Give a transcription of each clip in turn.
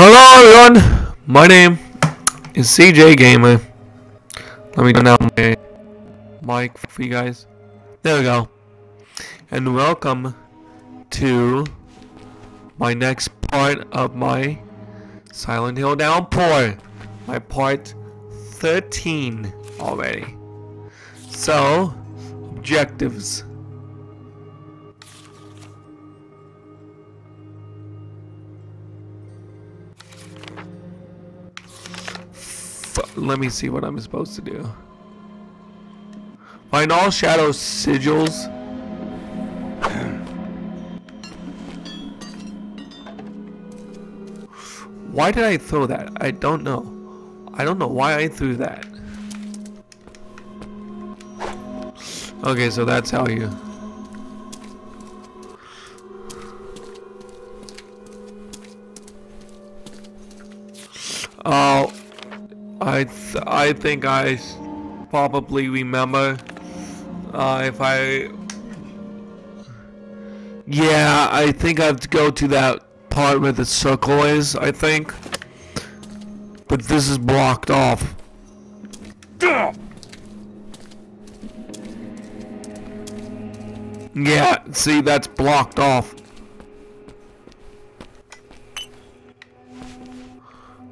Hello everyone, my name is CJ Gamer. Let me turn down my mic for you guys. There we go. And welcome to my next part of my Silent Hill Downpour. My part 13 already. So, objectives. Let me see what I'm supposed to do. Find all shadow sigils. Why did I throw that? I don't know. I don't know why I threw that. Okay, so that's how you... I th I think I probably remember uh, if I. Yeah, I think I have to go to that part where the circle is. I think, but this is blocked off. Yeah, see, that's blocked off.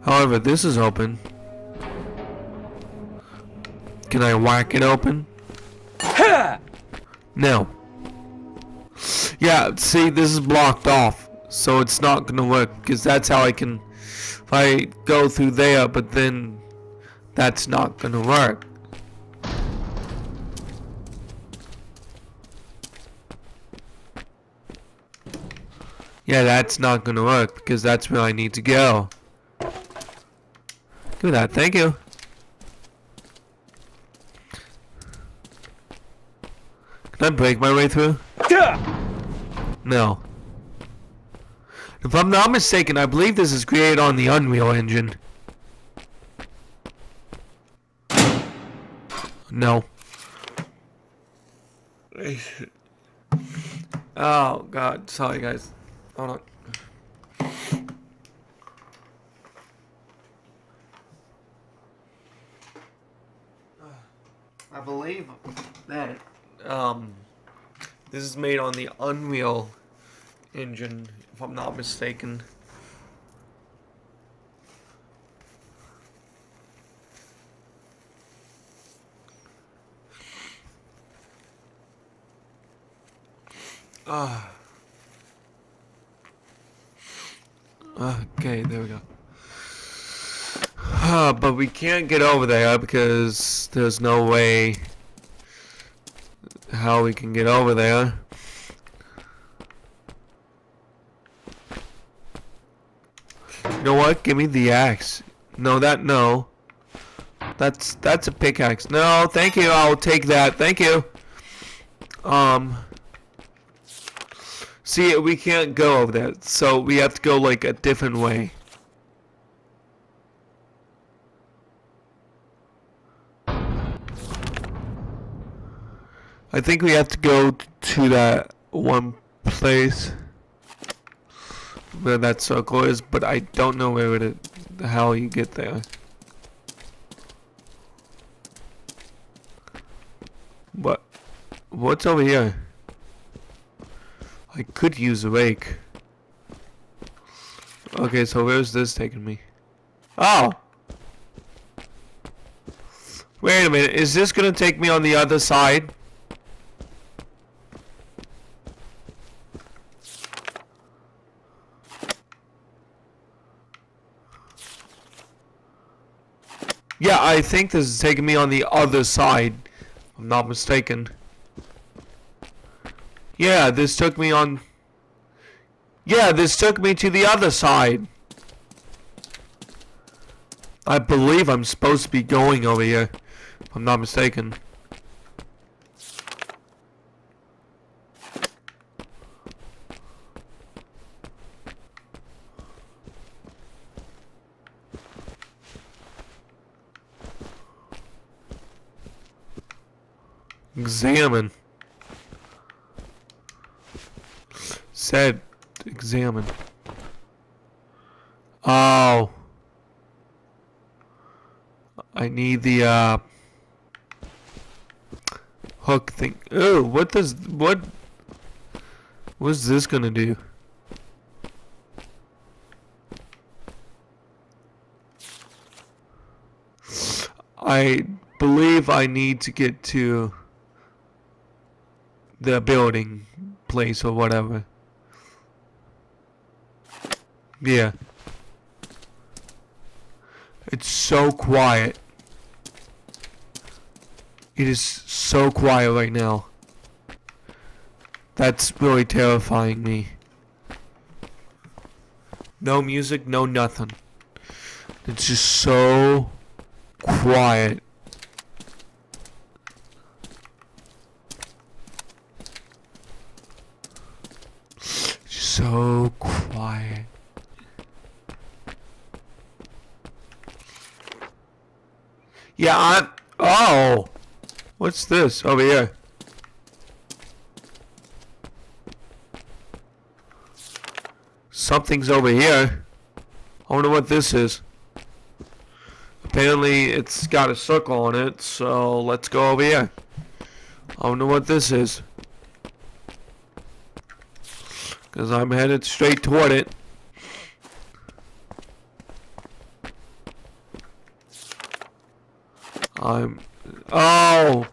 However, this is open. Can I whack it open? No. Yeah, see, this is blocked off. So it's not gonna work, because that's how I can... If I go through there, but then... That's not gonna work. Yeah, that's not gonna work, because that's where I need to go. Give me that, thank you. Can I break my way through? No. If I'm not mistaken, I believe this is created on the Unreal Engine. No. Oh god, sorry guys. Hold on. I believe that um this is made on the Unreal engine, if I'm not mistaken. Ah. Okay, there we go. Ah, but we can't get over there because there's no way how we can get over there. You know what? Give me the axe. No, that no. That's that's a pickaxe. No, thank you. I'll take that. Thank you. Um. See, we can't go over there, so we have to go like a different way. I think we have to go to that one place where that circle is, but I don't know where it, how you get there. What? What's over here? I could use a rake. Okay, so where's this taking me? Oh! Wait a minute, is this gonna take me on the other side? Yeah, I think this is taking me on the other side. I'm not mistaken. Yeah, this took me on... Yeah, this took me to the other side. I believe I'm supposed to be going over here. If I'm not mistaken. Examine. Said examine. Oh. I need the uh hook thing. Oh, what does what what's this gonna do? I believe I need to get to the building place or whatever. Yeah. It's so quiet. It is so quiet right now. That's really terrifying me. No music, no nothing. It's just so quiet. So quiet. Yeah, I'm... Oh! What's this over here? Something's over here. I wonder what this is. Apparently it's got a circle on it, so let's go over here. I wonder what this is. Because I'm headed straight toward it. I'm... Oh!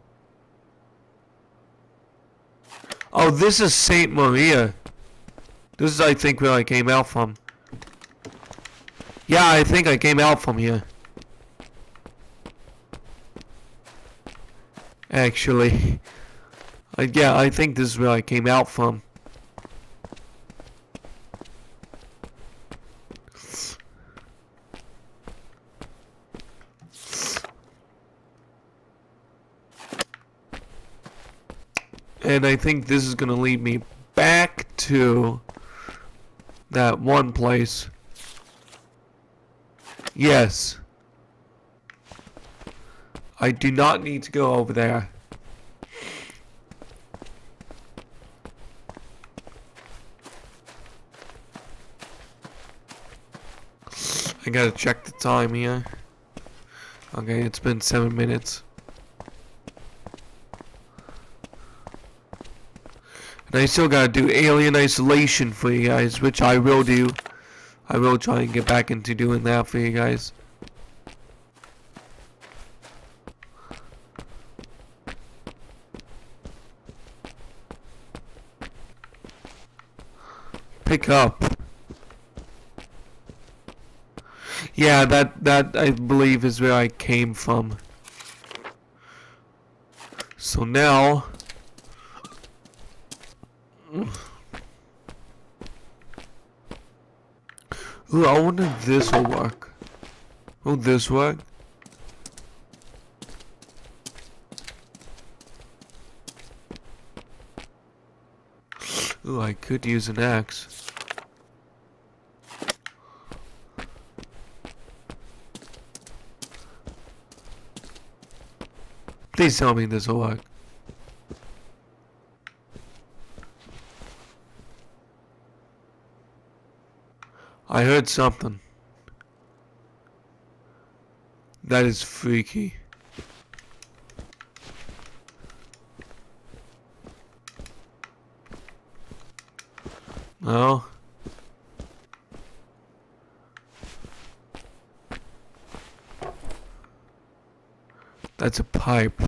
Oh, this is St. Maria. This is, I think, where I came out from. Yeah, I think I came out from here. Actually. Uh, yeah, I think this is where I came out from. And I think this is going to lead me back to that one place. Yes. I do not need to go over there. I gotta check the time here. Okay, it's been seven minutes. And I still gotta do Alien Isolation for you guys, which I will do. I will try and get back into doing that for you guys. Pick up. Yeah, that, that I believe is where I came from. So now... Ooh, I wonder if this will work. Will this work? Ooh, I could use an axe. Please tell me this will work. I heard something. That is freaky. No. That's a pipe.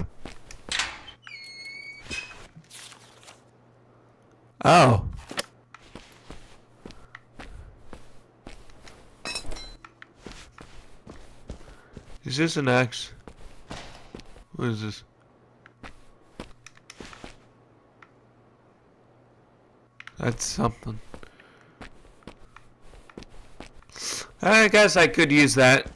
Oh. Is this an axe? What is this? That's something. I guess I could use that.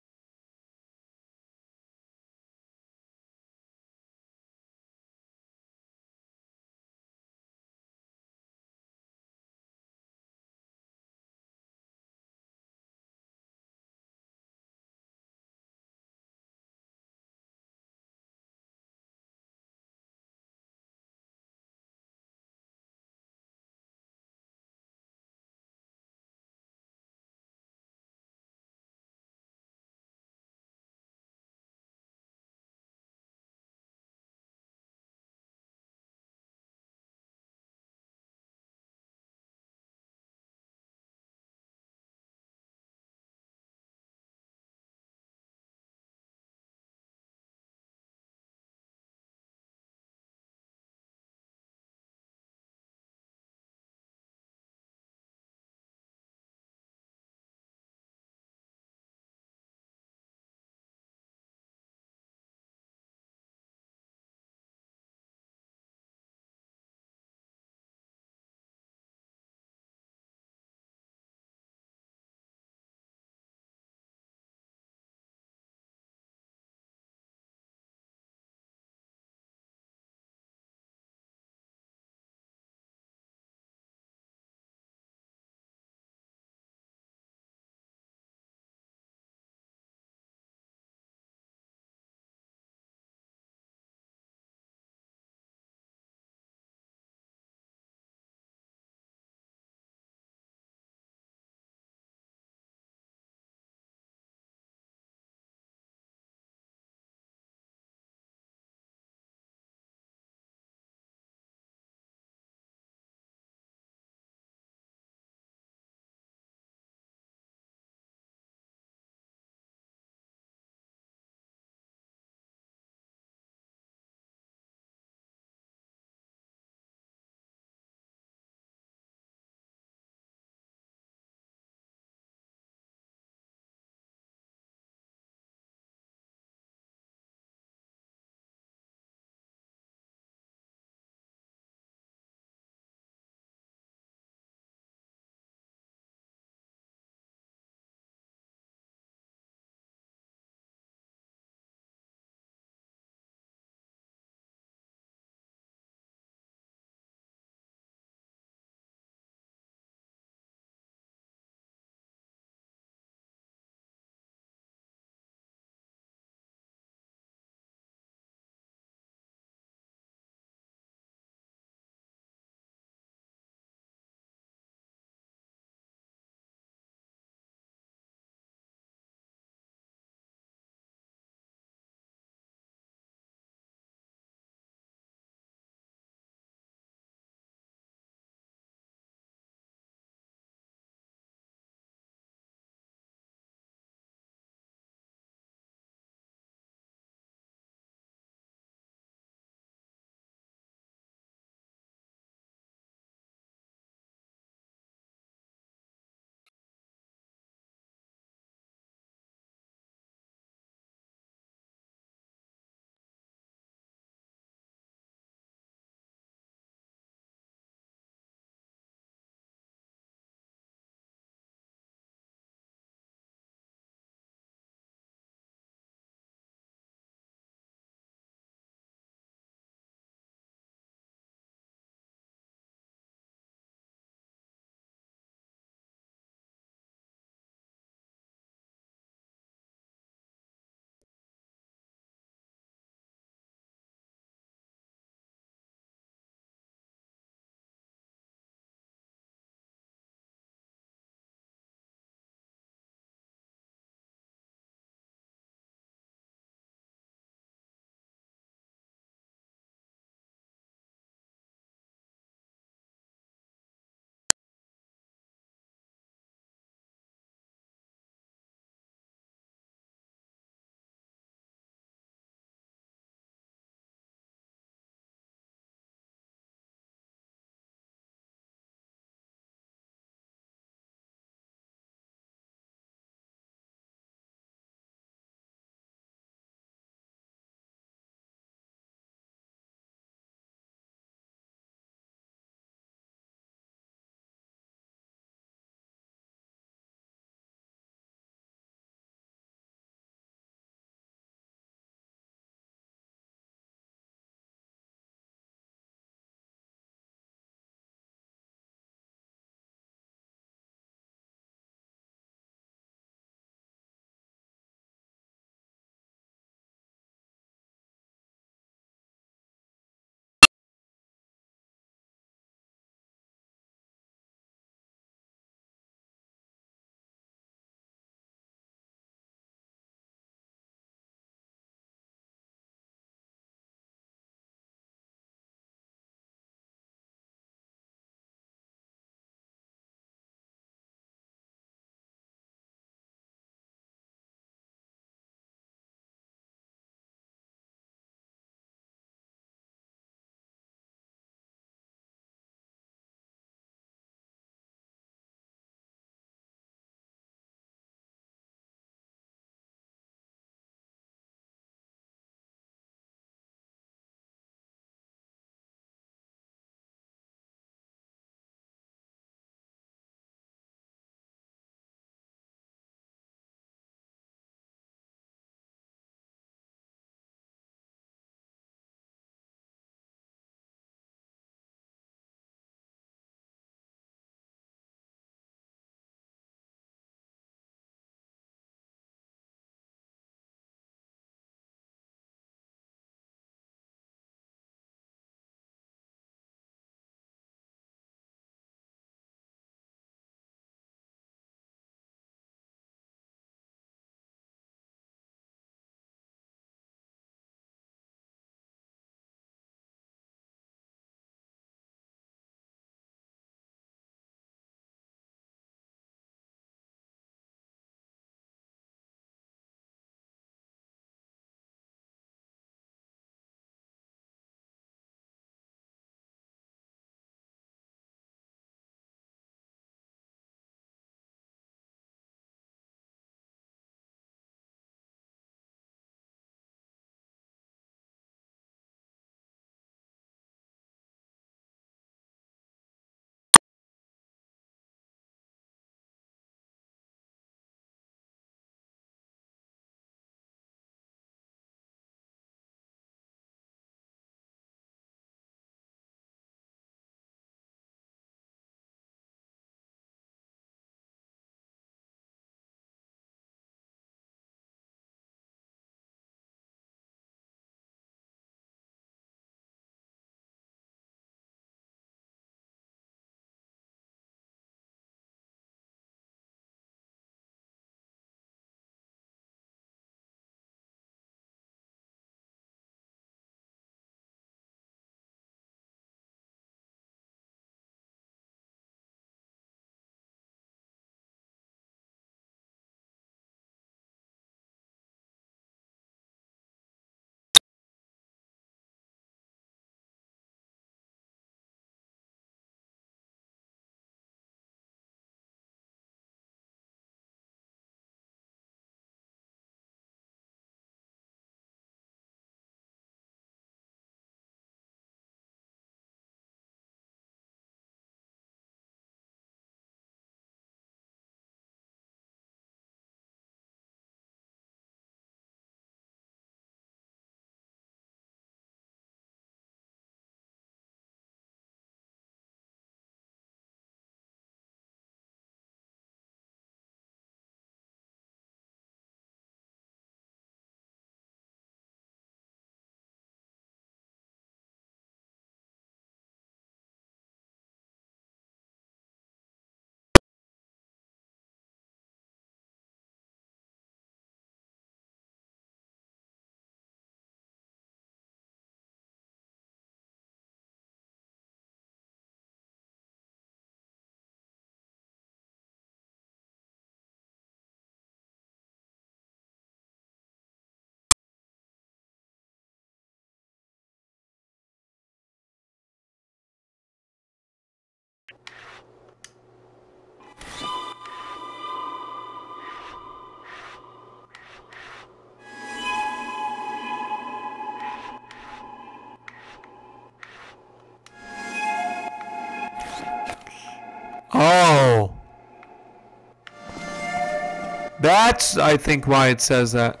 That's, I think, why it says that.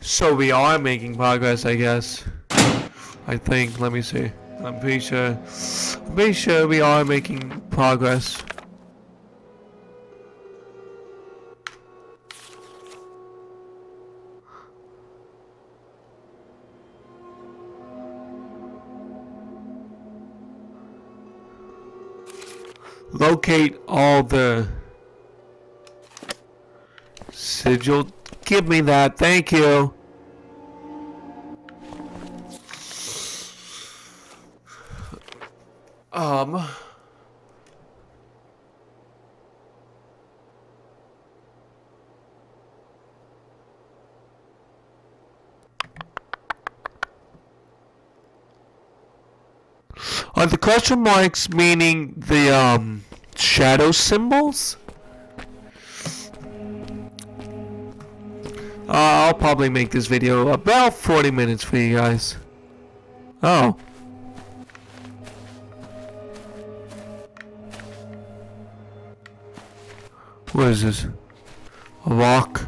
So we are making progress, I guess. I think, let me see. I'm pretty sure, I'm pretty sure we are making progress. Locate all the sigil. Give me that, thank you. Um. Are the question marks meaning the um shadow symbols? Uh, I'll probably make this video about 40 minutes for you guys. Oh. What is this? A rock?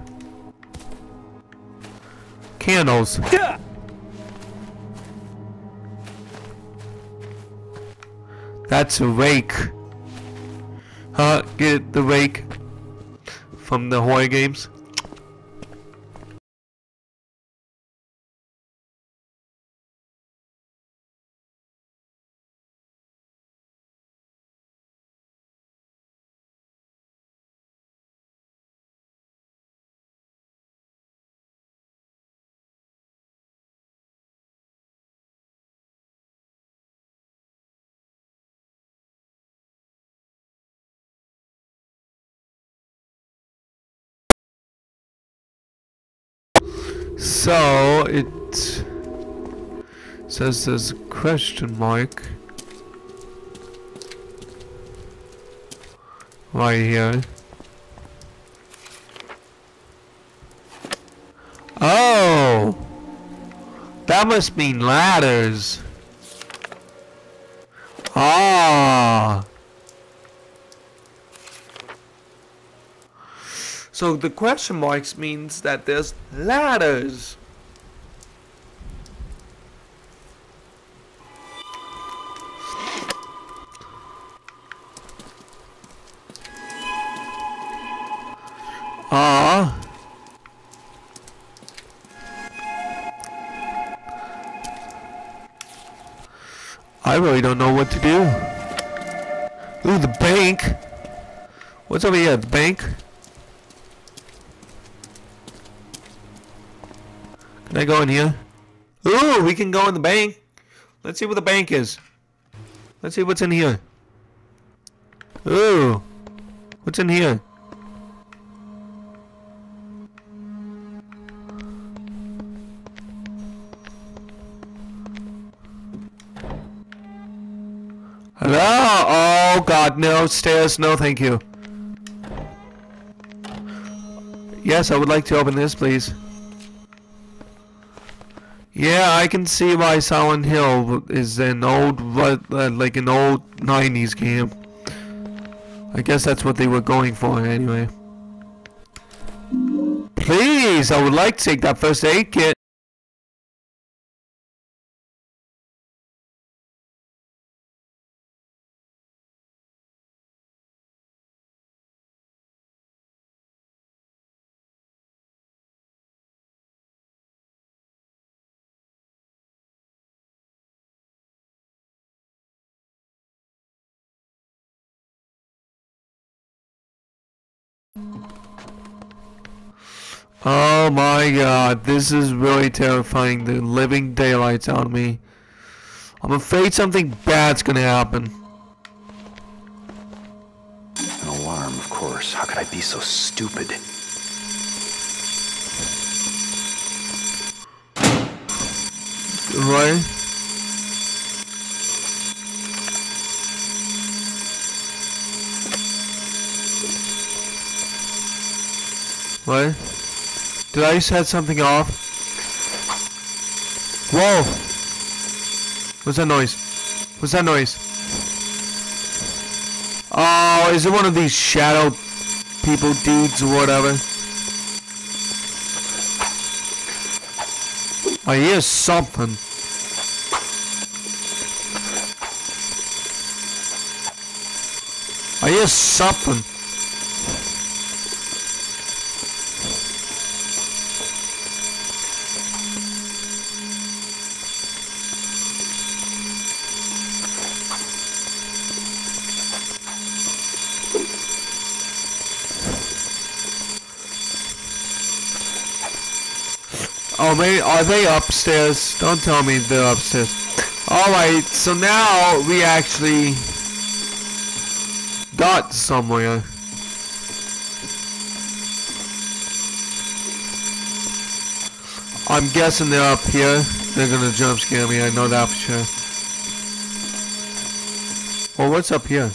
Candles. Yeah. That's a rake. Huh? Get the rake from the horror games. So it says there's a question mark right here. Oh, that must mean ladders. Ah. So the question marks means that there's ladders. Ah. I really don't know what to do. Ooh, the bank. What's over here? The bank? Can I go in here? Ooh, we can go in the bank. Let's see what the bank is. Let's see what's in here. Ooh. What's in here? Hello? Oh god, no stairs, no thank you. Yes, I would like to open this, please. Yeah, I can see why Silent Hill is an old, uh, like an old 90s game. I guess that's what they were going for anyway. Please, I would like to take that first aid kit. Oh my god, this is really terrifying. The living daylights of me. I'm afraid something bad's gonna happen. An alarm, of course. How could I be so stupid? Right? What? Did I just set something off? Whoa! What's that noise? What's that noise? Oh, is it one of these shadow people, dudes, or whatever? I hear something. I hear something. Oh, are they upstairs? Don't tell me they're upstairs. Alright, so now we actually got somewhere. I'm guessing they're up here. They're gonna jump scare me, I know that for sure. Well, what's up here?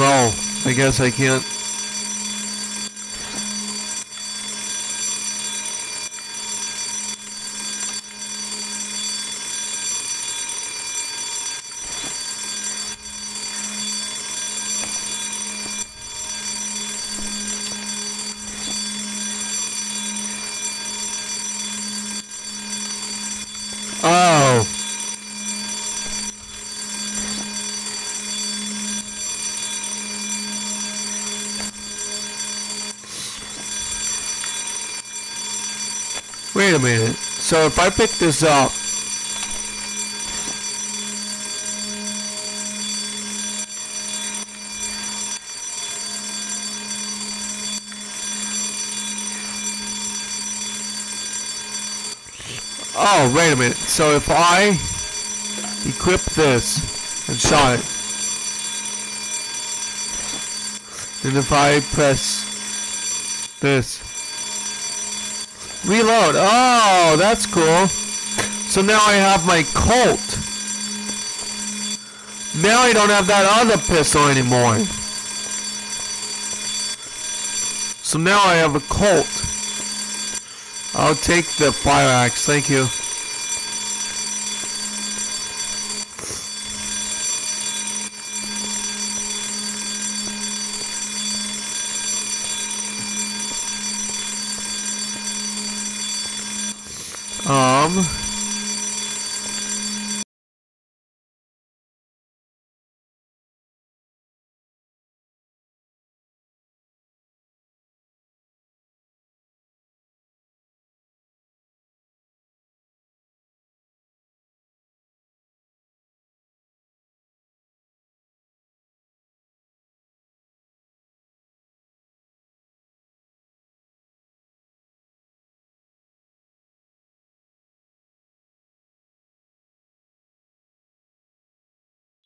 Well, I guess I can't. Oh. Wait a minute. So if I pick this up, Oh, wait a minute. So if I equip this and shot it, and if I press this, reload. Oh, that's cool. So now I have my Colt. Now I don't have that other pistol anymore. So now I have a Colt. I'll take the fire axe, thank you. Um.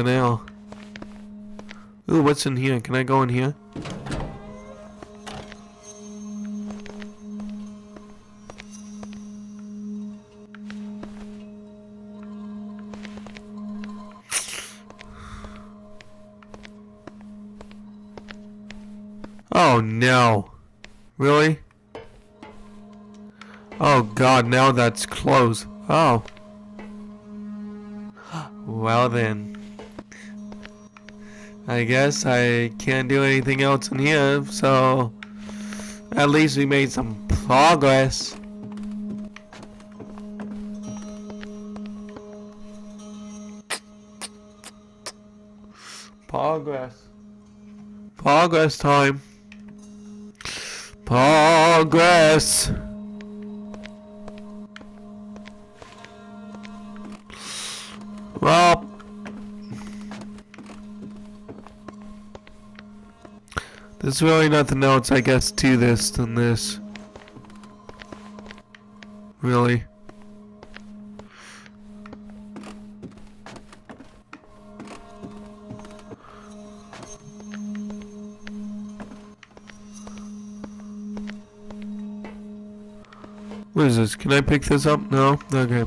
Now. Ooh, what's in here? Can I go in here? Oh no. Really? Oh god, now that's closed. Oh. Well then. I guess I can't do anything else in here, so at least we made some progress. Progress. Progress time. Progress. There's really nothing else, I guess, to this than this. Really. What is this? Can I pick this up? No? Okay.